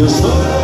Eu sou